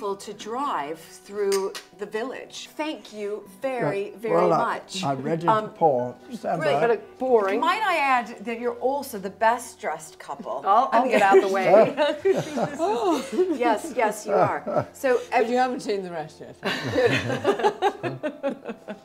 wonderful to drive through the village. Thank you very, very well, much. I, I'm it Um, poor. Really. But boring. Might I add that you're also the best dressed couple? I'll, I'll get out of the way. yes, yes, you are. So, But you haven't seen the rest yet.